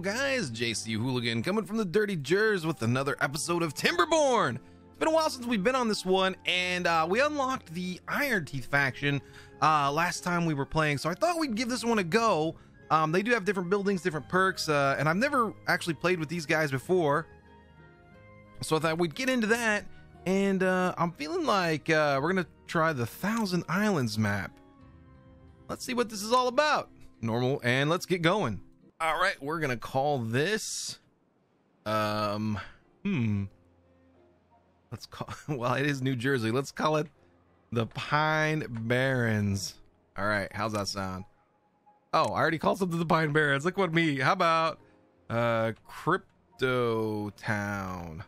guys, JC Hooligan coming from the Dirty Jers with another episode of Timberborn. It's been a while since we've been on this one, and uh, we unlocked the Iron Teeth faction uh, last time we were playing, so I thought we'd give this one a go. Um, they do have different buildings, different perks, uh, and I've never actually played with these guys before, so I thought we'd get into that. And uh, I'm feeling like uh, we're gonna try the Thousand Islands map. Let's see what this is all about. Normal, and let's get going. All right, we're gonna call this. Um, hmm. Let's call. Well, it is New Jersey. Let's call it the Pine Barrens. All right, how's that sound? Oh, I already called something the Pine Barrens. Look what me. How about uh Crypto Town?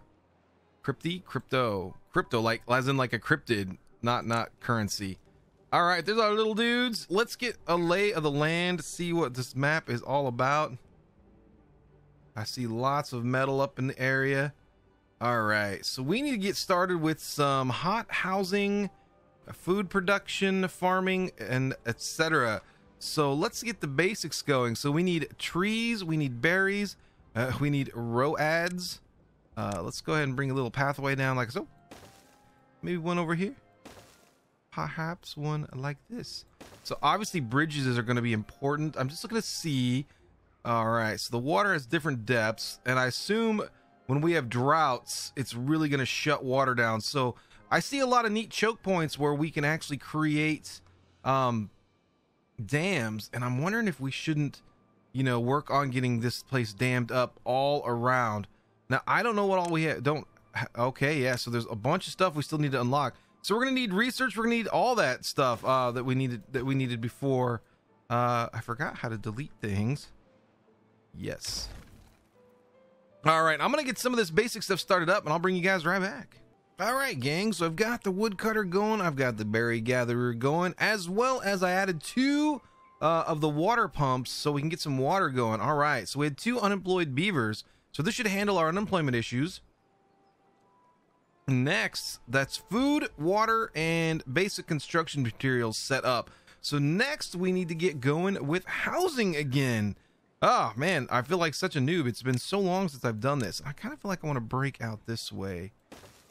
Crypty, crypto, crypto, like as in like a cryptid, not not currency. All right, there's our little dudes. Let's get a lay of the land, see what this map is all about. I see lots of metal up in the area. All right, so we need to get started with some hot housing, food production, farming, and etc. So let's get the basics going. So we need trees, we need berries, uh, we need roads. Uh, let's go ahead and bring a little pathway down like so. Maybe one over here. Perhaps one like this. So obviously bridges are going to be important. I'm just looking to see. All right, so the water has different depths, and I assume when we have droughts, it's really going to shut water down. So I see a lot of neat choke points where we can actually create um, dams, and I'm wondering if we shouldn't, you know, work on getting this place dammed up all around. Now I don't know what all we have. Don't. Okay, yeah. So there's a bunch of stuff we still need to unlock. So we're gonna need research. We're gonna need all that stuff uh, that we needed that we needed before. Uh, I forgot how to delete things. Yes. All right, I'm gonna get some of this basic stuff started up, and I'll bring you guys right back. All right, gang. So I've got the woodcutter going. I've got the berry gatherer going, as well as I added two uh, of the water pumps so we can get some water going. All right. So we had two unemployed beavers. So this should handle our unemployment issues. Next, that's food, water, and basic construction materials set up. So next, we need to get going with housing again. Oh man, I feel like such a noob. It's been so long since I've done this. I kind of feel like I want to break out this way.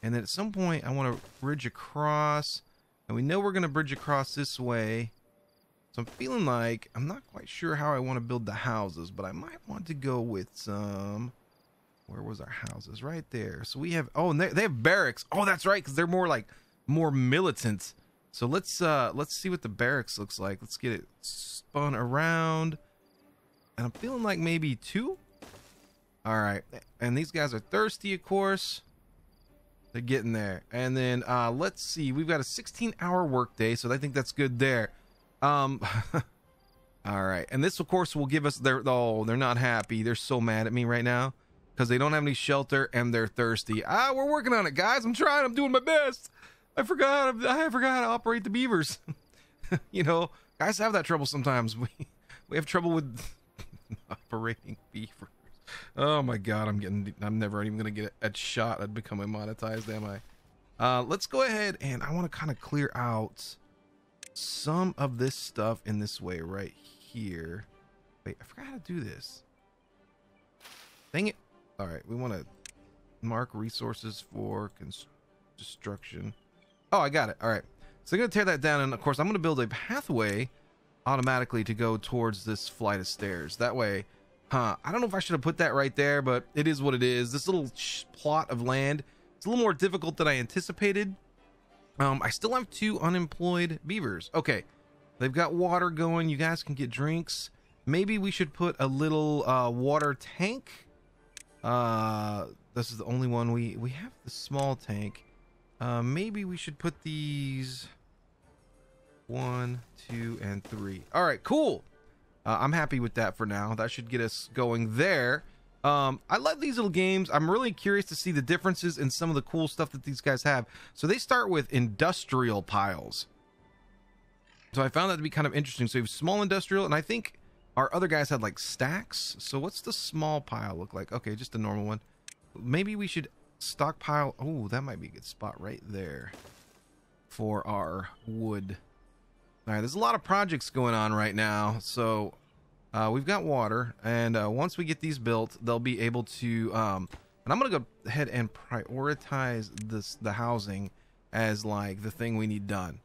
And then at some point, I want to bridge across. And we know we're going to bridge across this way. So I'm feeling like I'm not quite sure how I want to build the houses, but I might want to go with some where was our houses? Right there. So we have oh, and they, they have barracks. Oh, that's right, because they're more like more militant. So let's uh let's see what the barracks looks like. Let's get it spun around. And I'm feeling like maybe two. All right, and these guys are thirsty, of course. They're getting there. And then uh let's see. We've got a 16-hour workday, so I think that's good there. Um. All right, and this, of course, will give us their. Oh, they're not happy. They're so mad at me right now because they don't have any shelter and they're thirsty. Ah, we're working on it, guys. I'm trying. I'm doing my best. I forgot. I forgot how to operate the beavers. you know, guys have that trouble sometimes. We we have trouble with operating beavers. Oh my god, I'm getting. I'm never even gonna get a shot at becoming monetized, am I? Uh, let's go ahead and I want to kind of clear out some of this stuff in this way right here. Wait, I forgot how to do this. Dang it. All right, we want to mark resources for destruction. Oh, I got it. All right. So I'm going to tear that down. And of course, I'm going to build a pathway automatically to go towards this flight of stairs. That way, huh? I don't know if I should have put that right there, but it is what it is. This little plot of land, it's a little more difficult than I anticipated. Um, I still have two unemployed beavers. Okay. They've got water going. You guys can get drinks. Maybe we should put a little uh, water tank uh, this is the only one we we have the small tank. Uh, maybe we should put these one, two, and three. All right, cool. Uh, I'm happy with that for now. That should get us going there. Um, I love these little games. I'm really curious to see the differences in some of the cool stuff that these guys have. So they start with industrial piles. So I found that to be kind of interesting. So you have small industrial, and I think our other guys had like stacks. So what's the small pile look like? Okay, just a normal one. Maybe we should stockpile. Oh, that might be a good spot right there for our wood. All right, there's a lot of projects going on right now. So uh, we've got water, and uh, once we get these built, they'll be able to. Um, and I'm gonna go ahead and prioritize this the housing as like the thing we need done.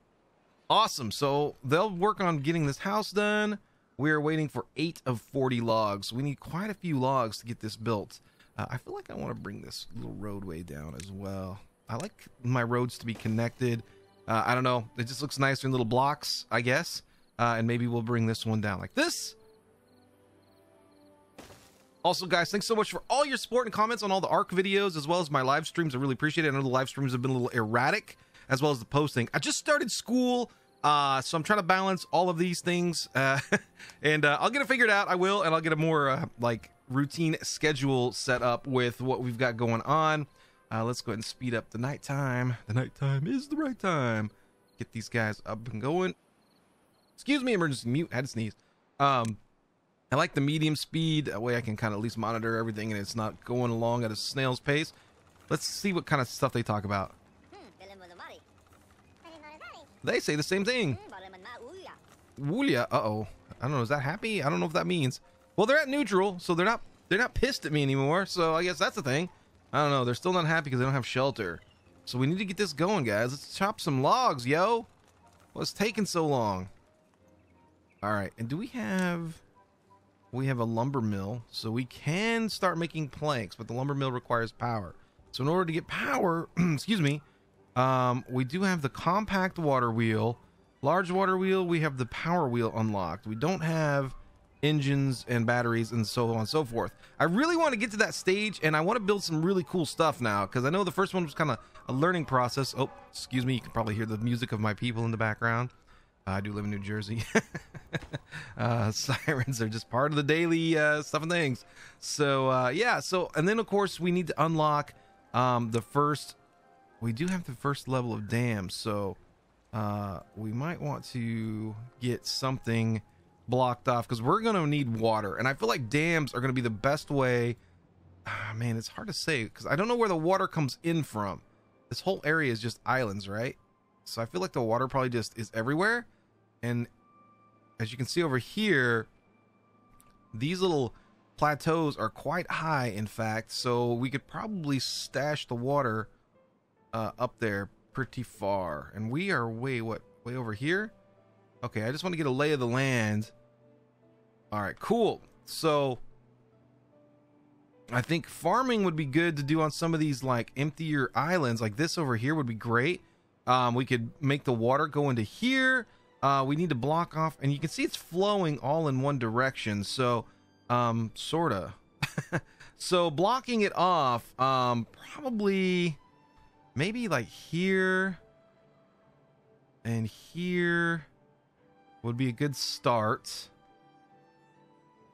Awesome. So they'll work on getting this house done. We're waiting for eight of 40 logs. We need quite a few logs to get this built. Uh, I feel like I want to bring this little roadway down as well. I like my roads to be connected. Uh, I don't know. It just looks nicer in little blocks, I guess. Uh, and maybe we'll bring this one down like this. Also, guys, thanks so much for all your support and comments on all the ARC videos as well as my live streams. I really appreciate it. I know the live streams have been a little erratic as well as the posting. I just started school, uh, so I'm trying to balance all of these things, uh, and uh, I'll get it figured out. I will, and I'll get a more uh, like routine schedule set up with what we've got going on. Uh, let's go ahead and speed up the nighttime. The nighttime is the right time. Get these guys up and going. Excuse me, emergency mute. Had to sneeze. Um, I like the medium speed. That way I can kind of at least monitor everything and it's not going along at a snail's pace. Let's see what kind of stuff they talk about. They say the same thing. Wulia. Uh-oh. I don't know. Is that happy? I don't know if that means. Well, they're at neutral, so they're not they're not pissed at me anymore. So I guess that's the thing. I don't know. They're still not happy because they don't have shelter. So we need to get this going, guys. Let's chop some logs, yo. What's taking so long? All right. And do we have... We have a lumber mill, so we can start making planks, but the lumber mill requires power. So in order to get power, excuse me, um, we do have the compact water wheel, large water wheel. We have the power wheel unlocked. We don't have engines and batteries and so on and so forth. I really want to get to that stage and I want to build some really cool stuff now because I know the first one was kind of a learning process. Oh, excuse me, you can probably hear the music of my people in the background. I do live in New Jersey. uh, sirens are just part of the daily uh, stuff and things. So uh, yeah, so and then of course we need to unlock um, the first. We do have the first level of dam, so uh, we might want to get something blocked off because we're going to need water. And I feel like dams are going to be the best way. Ah, man, it's hard to say because I don't know where the water comes in from. This whole area is just islands, right? So I feel like the water probably just is everywhere. And as you can see over here, these little plateaus are quite high, in fact. So we could probably stash the water uh, up there pretty far. And we are way, what, way over here? Okay, I just want to get a lay of the land. All right, cool. So I think farming would be good to do on some of these like emptier islands. Like this over here would be great. Um, we could make the water go into here. Uh, we need to block off, and you can see it's flowing all in one direction. So, um, sorta. so blocking it off, um, probably maybe like here and here would be a good start.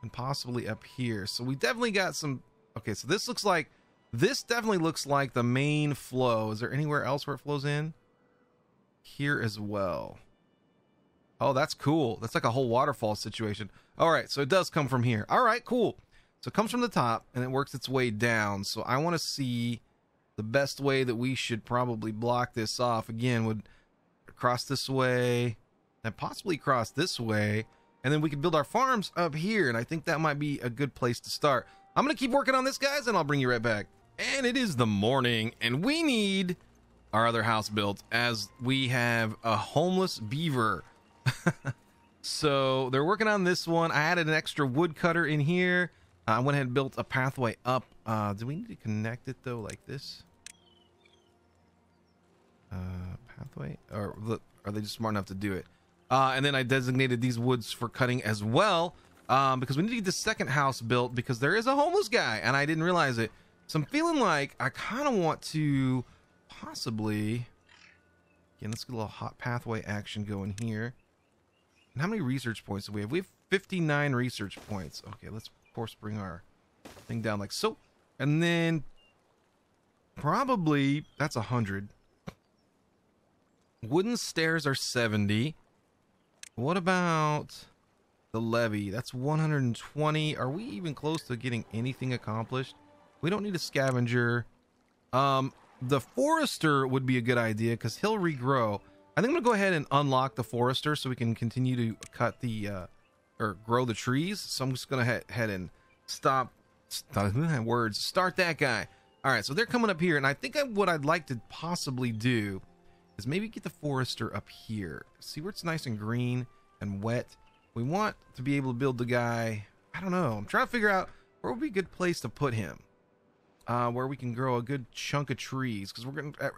And possibly up here. So we definitely got some... Okay, so this looks like... This definitely looks like the main flow. Is there anywhere else where it flows in? Here as well. Oh, that's cool. That's like a whole waterfall situation. All right, so it does come from here. All right, cool. So it comes from the top and it works its way down. So I want to see the best way that we should probably block this off. Again, would cross this way, and possibly cross this way. And then we can build our farms up here. And I think that might be a good place to start. I'm to keep working on this, guys, and I'll bring you right back. And it is the morning, and we need our other house built as we have a homeless beaver. so they're working on this one. I added an extra woodcutter in here. I went ahead and built a pathway up. Uh, do we need to connect it though, like this? Uh, pathway, or are they just smart enough to do it? Uh, and then I designated these woods for cutting as well um, because we need to get the second house built because there is a homeless guy and I didn't realize it. So I'm feeling like I kind of want to possibly... Again, let's get a little hot pathway action going here. And how many research points do we have? We have 59 research points. Okay, let's course bring our thing down like so. And then probably that's a 100. Wooden stairs are 70. What about the levee? That's 120. Are we even close to getting anything accomplished? We don't need a scavenger. Um, the forester would be a good idea because he'll regrow. I think I'm gonna go ahead and unlock the forester so we can continue to cut the, uh, or grow the trees. So I'm just gonna head, head and stop, stop words. Start that guy. All right, so they're coming up here, and I think I, what I'd like to possibly do is maybe get the forester up here. See where it's nice and green and wet. We want to be able to build the guy. I don't know. I'm trying to figure out where would be a good place to put him. Uh, where we can grow a good chunk of trees because we're gonna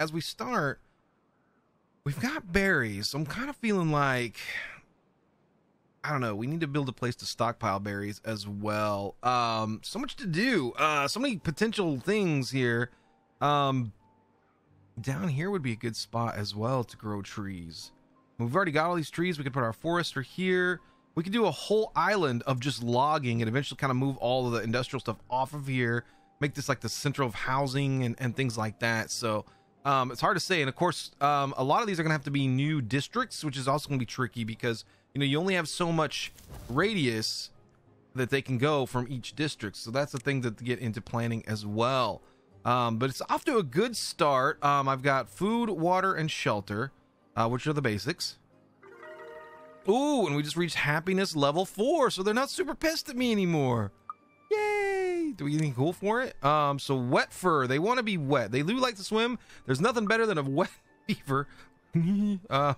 as we start we've got berries so i'm kind of feeling like I don't know. We need to build a place to stockpile berries as well. Um, so much to do. Uh, so many potential things here. Um, down here would be a good spot as well to grow trees. We've already got all these trees. We could put our forester here. We could do a whole island of just logging and eventually kind of move all of the industrial stuff off of here. Make this like the center of housing and, and things like that. So um, it's hard to say. And of course, um, a lot of these are going to have to be new districts, which is also going to be tricky because you know you only have so much radius that they can go from each district. So that's the thing to get into planning as well. Um, but it's off to a good start. Um, i've got food water and shelter uh, which are the basics. Ooh, and we just reached happiness level four so they're not super pissed at me anymore. Yay! Do we get anything cool for it? Um so wet fur. They want to be wet. They do like to swim. There's nothing better than a wet beaver um,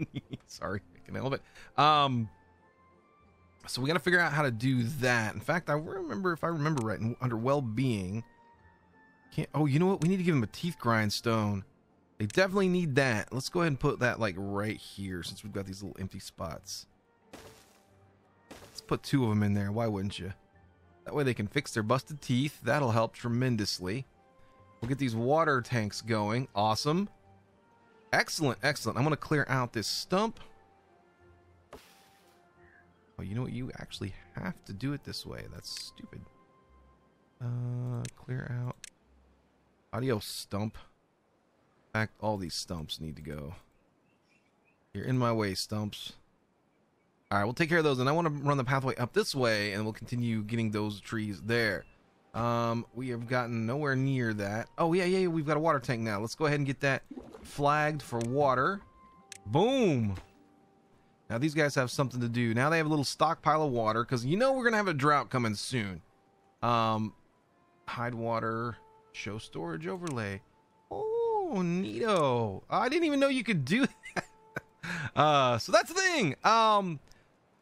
sorry can help it. Um, so we got to figure out how to do that. In fact, I remember if I remember right, under well-being, can't. Oh, you know what? We need to give him a teeth grindstone. They definitely need that. Let's go ahead and put that like right here since we've got these little empty spots. Let's put two of them in there. Why wouldn't you? That way they can fix their busted teeth. That'll help tremendously. We'll get these water tanks going. Awesome. Excellent, excellent. I'm going to clear out this stump. Oh, you know what? You actually have to do it this way. That's stupid. Uh, clear out. Audio stump. In fact, all these stumps need to go. You're in my way, stumps. All right, we'll take care of those, and I want to run the pathway up this way, and we'll continue getting those trees there. Um, we have gotten nowhere near that. Oh yeah, yeah, yeah, we've got a water tank now. Let's go ahead and get that flagged for water. Boom. Now these guys have something to do. Now they have a little stockpile of water because you know we're gonna have a drought coming soon. Um, hide water, show storage overlay. Oh, neato! I didn't even know you could do that. uh, so that's the thing. Um,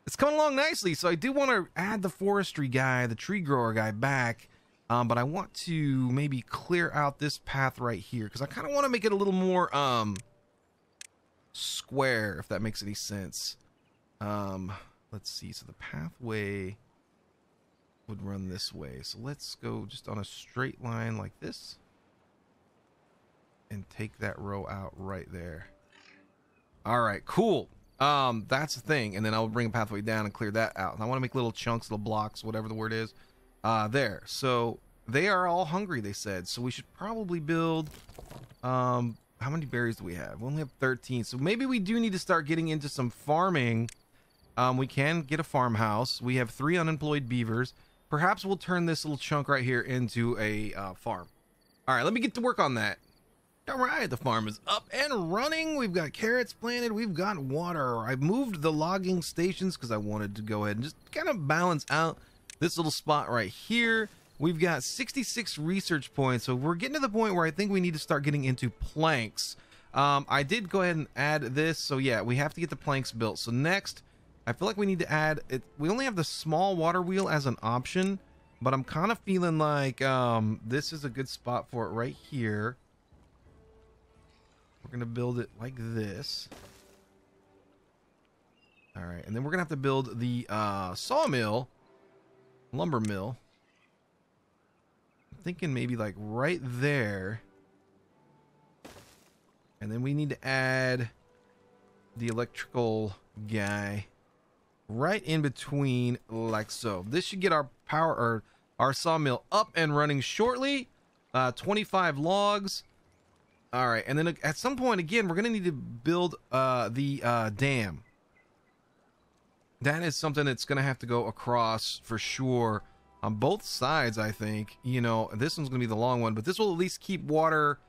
it's coming along nicely. So I do want to add the forestry guy, the tree grower guy back. Um, but I want to maybe clear out this path right here because I kind of want to make it a little more um square, if that makes any sense. Um, let's see. So the pathway would run this way. So let's go just on a straight line like this and take that row out right there. All right, cool. Um, that's the thing. And then I'll bring a pathway down and clear that out. And I want to make little chunks, little blocks, whatever the word is, uh, there. So they are all hungry, they said. So we should probably build, um, how many berries do we have? We only have 13. So maybe we do need to start getting into some farming. Um, we can get a farmhouse. We have three unemployed beavers. Perhaps we'll turn this little chunk right here into a uh, farm. All right, let me get to work on that. All right, the farm is up and running. We've got carrots planted. We've got water. I moved the logging stations because I wanted to go ahead and just kind of balance out this little spot right here. We've got 66 research points, so we're getting to the point where I think we need to start getting into planks. Um, I did go ahead and add this, so yeah, we have to get the planks built. So next, I feel like we need to add it. We only have the small water wheel as an option, but I'm kind of feeling like um, this is a good spot for it right here. We're gonna build it like this. All right, and then we're gonna have to build the uh, sawmill, lumber mill I'm thinking maybe like right there. And then we need to add the electrical guy right in between like so. This should get our power or our sawmill up and running shortly. Uh, 25 logs. All right, and then at some point again, we're gonna need to build uh, the uh, dam. That is something that's gonna have to go across for sure on both sides, I think. You know, this one's going to be the long one, but this will at least keep water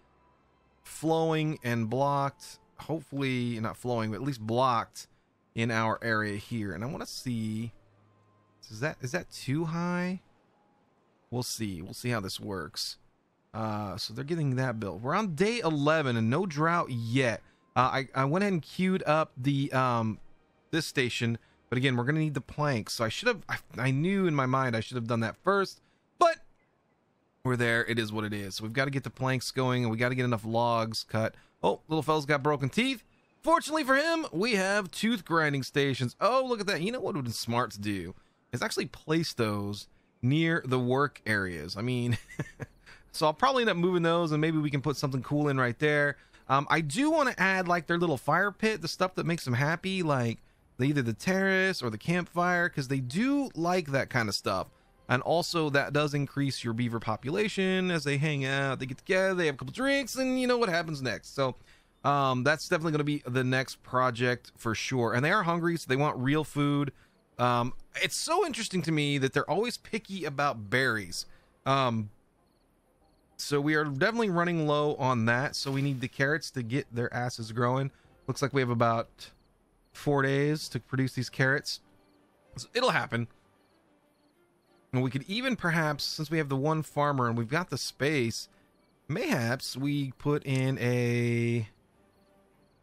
flowing and blocked. Hopefully, not flowing, but at least blocked in our area here. And I want to see is that is that too high? We'll see. We'll see how this works. Uh, so they're getting that built. We're on day 11 and no drought yet. Uh, I, I went ahead and queued up the um, this station, but again, we're going to need the planks. So I should have, I, I knew in my mind I should have done that first, but we're there. It is what it is. So we've got to get the planks going and we got to get enough logs cut. Oh, little fella's got broken teeth. Fortunately for him, we have tooth grinding stations. Oh, look at that. You know what would smart to do is actually place those near the work areas. I mean, so I'll probably end up moving those and maybe we can put something cool in right there. Um, I do want to add like their little fire pit, the stuff that makes them happy, like either the terrace or the campfire, because they do like that kind of stuff. And also, that does increase your beaver population as they hang out, they get together, they have a couple drinks, and you know what happens next. So, um, that's definitely going to be the next project for sure. And they are hungry, so they want real food. Um, it's so interesting to me that they're always picky about berries. Um, so we are definitely running low on that. So we need the carrots to get their asses growing. Looks like we have about four days to produce these carrots. So it'll happen. And we could even perhaps, since we have the one farmer and we've got the space, mayhaps we put in a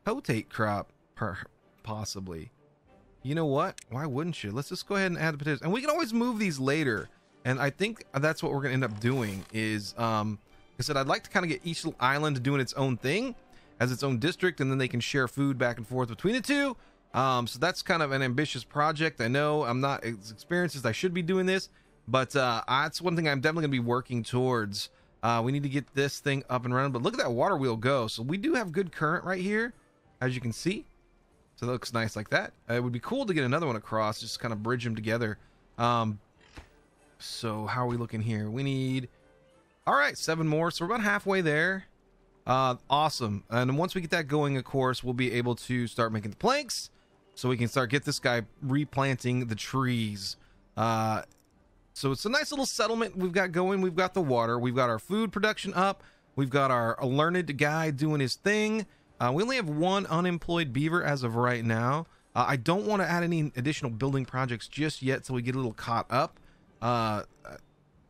potate crop, per possibly. You know what? Why wouldn't you? Let's just go ahead and add the potatoes. And we can always move these later. And I think that's what we're going to end up doing is, um, I said, I'd like to kind of get each island doing its own thing as its own district, and then they can share food back and forth between the two. Um, so that's kind of an ambitious project. I know I'm not as experienced as I should be doing this, but uh, that's one thing I'm definitely going to be working towards. Uh, we need to get this thing up and running. But look at that water wheel go. So we do have good current right here, as you can see. So that looks nice like that. Uh, it would be cool to get another one across, just kind of bridge them together. Um, so how are we looking here? We need, all right, seven more. So we're about halfway there. Uh, awesome. And once we get that going, of course, we'll be able to start making the planks so we can start get this guy replanting the trees. Uh, so it's a nice little settlement we've got going. We've got the water. We've got our food production up. We've got our learned guy doing his thing. Uh, we only have one unemployed beaver as of right now. Uh, I don't want to add any additional building projects just yet so we get a little caught up. Uh,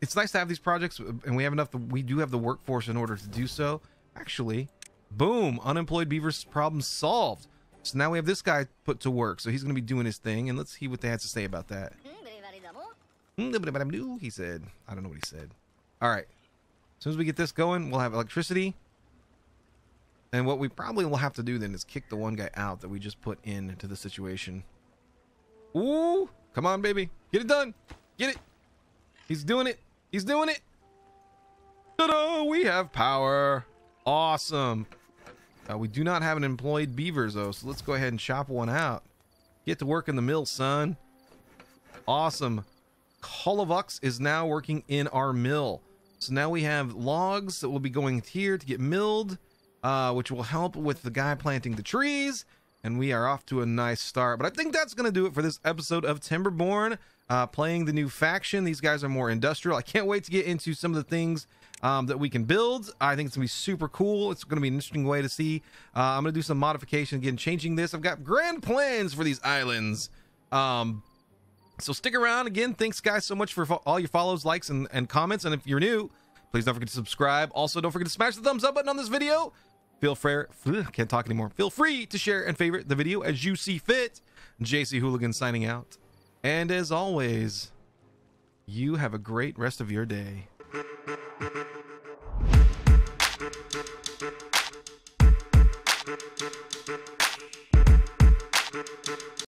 it's nice to have these projects, and we have enough. we do have the workforce in order to do so. Actually, boom, unemployed beavers problem solved. So now we have this guy put to work. So he's going to be doing his thing, and let's see what they have to say about that. Hmm, he said, I don't know what he said. All right. As soon as we get this going, we'll have electricity. And what we probably will have to do then is kick the one guy out that we just put into the situation. Ooh, come on, baby. Get it done. Get it. He's doing it. He's doing it. Ta-da! We have power. Awesome. Uh, we do not have an employed beavers, though, so let's go ahead and chop one out. Get to work in the mill, son. Awesome. Kolovux is now working in our mill. So now we have logs that will be going here to get milled uh, which will help with the guy planting the trees. And we are off to a nice start. But I think that's going to do it for this episode of Timberborn, uh, playing the new faction. These guys are more industrial. I can't wait to get into some of the things um, that we can build. I think it's to be super cool. It's to be an interesting way to see. Uh, I'm to do some modification again, changing this. I've got grand plans for these islands. Um, so stick around. Again, thanks, guys, so much for fo- all your follows, likes, and, and comments. And if you're new, please don't forget to subscribe. Also, don't forget to smash the thumbs up button on this video. Feel free, can't talk anymore. Feel free to share and favorite the video as you see fit. JC Hooligan signing out. And as always, you have a great rest of your day. Thank you.